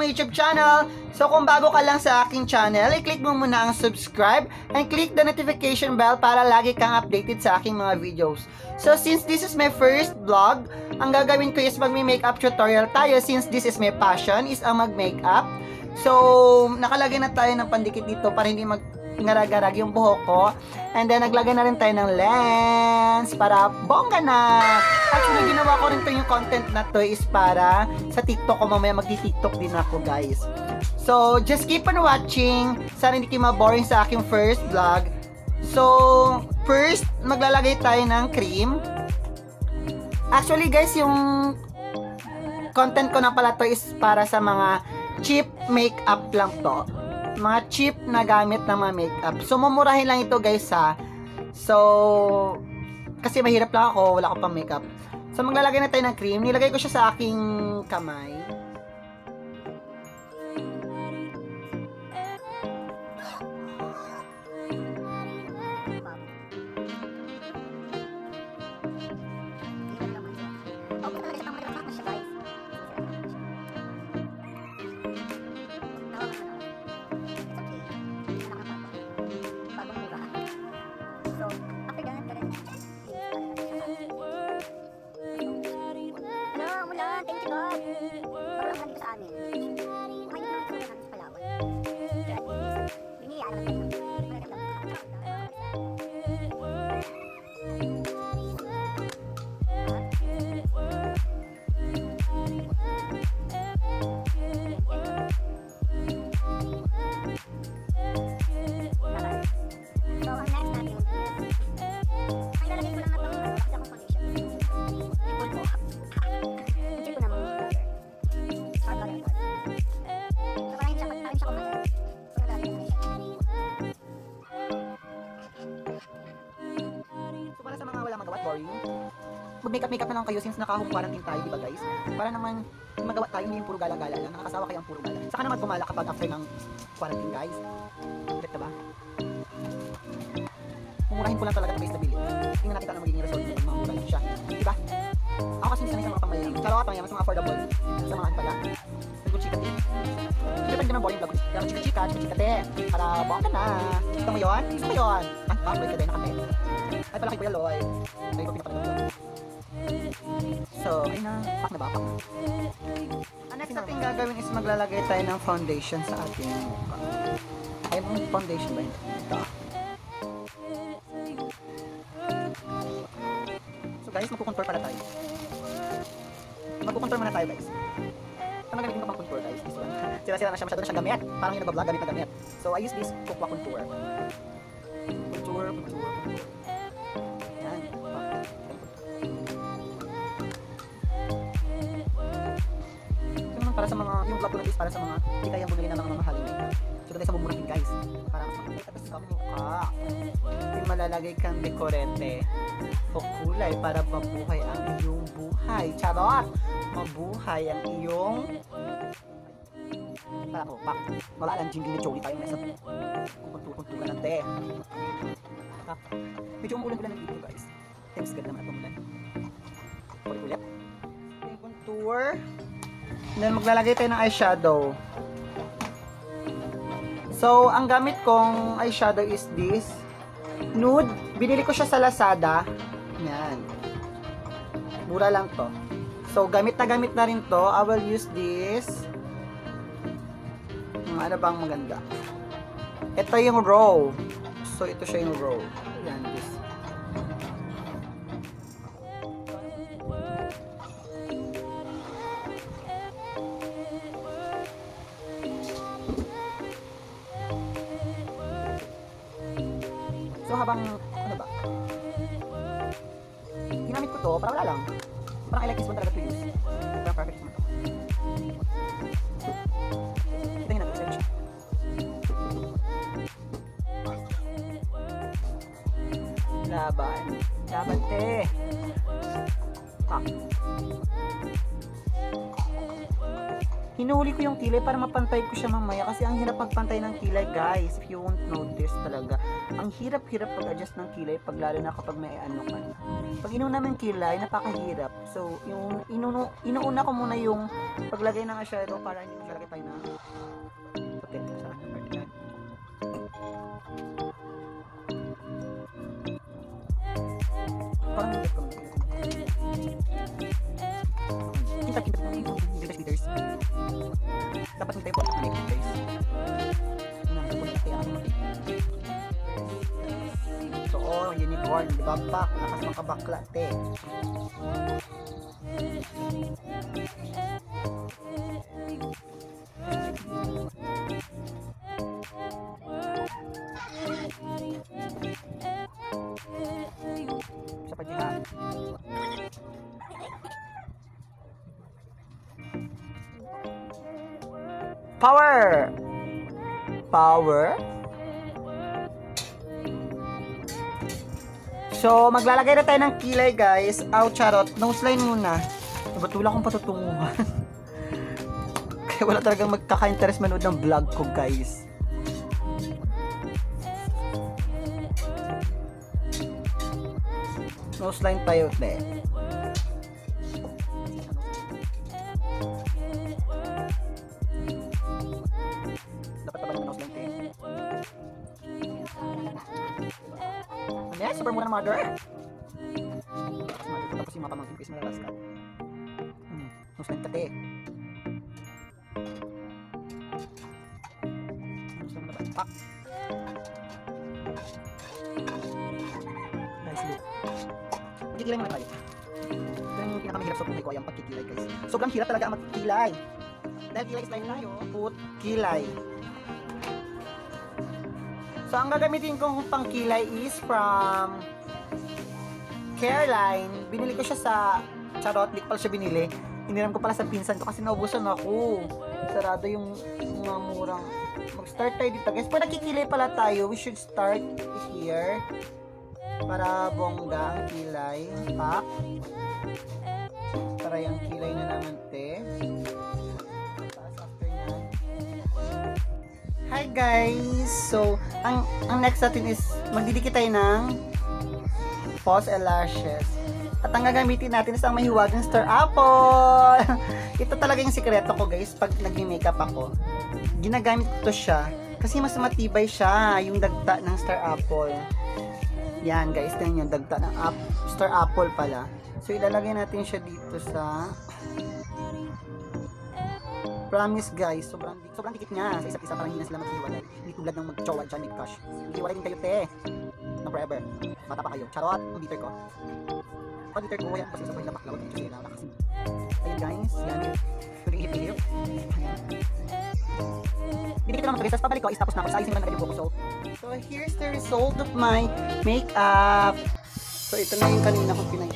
my YouTube channel. So kung bago ka lang sa aking channel, i-click mo muna ang subscribe and click the notification bell para lagi kang updated sa aking mga videos. So since this is my first vlog, ang gagawin ko is mag-makeup tutorial tayo since this is my passion is ang mag-makeup. So nakalagay na tayo ng pandikit dito para hindi mag ngarag-garag yung buhok ko. And then, naglagay na rin tayo ng lens para bongga na. Actually, ginawa ko rin to yung content na to is para sa TikTok ko mamaya magti-TikTok din ako, guys. So, just keep on watching. Sana hindi kayo ma-boring sa aking first vlog. So, first, maglalagay tayo ng cream. Actually, guys, yung content ko na pala to is para sa mga cheap makeup lang to mga cheap na gamit ng mga makeup. So, mumurahin lang ito guys ha. So, kasi mahirap lang ako, wala ko pang makeup. So, maglalagay na tayo ng cream. Nilagay ko siya sa aking kamay. Parang nandito sa amin. Kumain na namin sa Palawan. Kaya at least, mag-makeup-makeup na lang kayo since naka-home quarantine tayo, di ba guys? Para naman magawa tayo, hindi yung puro gala-gala lang. Nakakasawa kayo ang puro gala. Saka naman gumala kapag after ng quarantine, guys. Na ba? Mumurahin ko lang talaga guys na bilhin. Tingnan natin ano magiging result nito. Mamura lang siya. Di ba? Ako kasi sanay sa mga pangmayaman. Charot, pangmayaman sa mga affordable. Sa mga pala. Nag-chika din. Hindi pa naman boring vlog. Pero chika-chika, chika-chika te. Para buwang ka na. Gusto mo yun? Gusto mo yun? Ah, ah, Lloyd ka din, nakate. Ay, pala kay Kuya Lloyd. Ay, ko pinapalagay ko. So, ayun na. Pak na ba? Na. Next natin gagawin is maglalagay tayo ng foundation sa ating mukha. Ay, yung foundation ba yun? Ito. So guys, magkukontour pala tayo. Magkukontour muna tayo guys. Ano gamitin ko pang contour guys? Sira-sira na siya, masyado na siyang gamit. Parang yung nagbablog, gamit na gamit. So I use this Kukwa. Contour, para sa mga, yung vlog ko na guys, para sa mga hindi kayang bumili ng mga mamahaling makeup. So tayo sa mumurahin guys. Para mas makikita sa mukha. Yung malalagay kang dekorete o kulay para mabuhay ang iyong buhay. Charot! Mabuhay ang iyong para ko, pak. Wala lang jingle ni Joey tayo nasa kukuntukan ng te. Medyo umulan-ulan dito guys. Thanks God naman at umulan. Ulit-ulit. Yung contour. Then maglalagay tayo ng eyeshadow. So, ang gamit kong eyeshadow is this. Nude. Binili ko siya sa Lazada. Yan. Mura lang to. So, gamit na gamit na rin to. I will use this. Ano bang maganda? Ito yung row. So, ito siya yung row. Habang, ano ba? Ginamit ko to, para wala lang. Parang I like this one talaga to use. Parang perfect naman to. Kita nyo na, excited siya. Laban. Laban, te. Ah. Hinuhuli ko yung kilay para mapantay ko siya mamaya kasi ang hirap magpantay ng kilay guys. If you won't notice talaga ang hirap-hirap pag-adjust ng kilay pag lalo na kapag may ano ka na. Pag inuna yung kilay napakahirap. So yung inuno, inuuna ko muna yung paglagay ng eyeshadow para hindi mo siya lagay tayo na puti. Sa part na. Unicorn, di ba? Bak, lakas makabakla, te. Sa pagkihan. Power! Power? So, maglalagay na tayo ng kilay, guys. Aw, charot. Nose line muna. Ba't wala akong patutunguhan? Kaya wala talagang magkaka-interest manood ng vlog ko, guys. Nose line tayo, te. Super mura ng mother. Tapos yung mga pamangkin ko is malalas ka. Hmm, nose line ka, te. Nose line na ba? Pak! Guys, look. Magkikilay muna tayo. Ito yung pinakamahirap sa buhay ko, yung pagkikilay guys. Sobrang hirap talaga ang magkikilay. Dahil kilay is line tayo. Put kilay. So, ang gagamitin kong pangkilay is from Careline. Binili ko siya sa Charot. Di ko pala siya binili. Hiniram ko pala sa pinsan ko kasi naubusan ako. Sarado yung mga murang. Mag-start tayo dito guys. Pag nagkikilay pala tayo, we should start here. Para bongga ang kilay. Pak. Para yung kilay na naman, te. Guys! So, ang ang next natin is magdidikit tayo ng false eyelashes. At ang gagamitin natin is ang mahiwagang star apple. Ito talaga yung sikreto ko guys pag nag-makeup ako. Ginagamit ko to siya kasi mas matibay siya yung dagta ng star apple. Yan guys, tingnan yung dagta ng ap star apple pala. So ilalagay natin siya dito sa Promise guys, sobrang sobrang dikit niya sa isa't isa parang hindi na sila maghiwalay. Hindi tulad ng mag-jowa dyan with crush. Maghiwalay din kayo te. No forever. Bata pa kayo. Charot, ang bitter ko. Ang bitter ko, yan kasi sa pwede baklaw dito sila. Kasi, ayun guys, yan. Didikit lang ito guys, tapos pabalik ko is tapos na ako sa ayusin ko na yung buko. So, so here's the result of my makeup. So ito na yung kanina ko pinag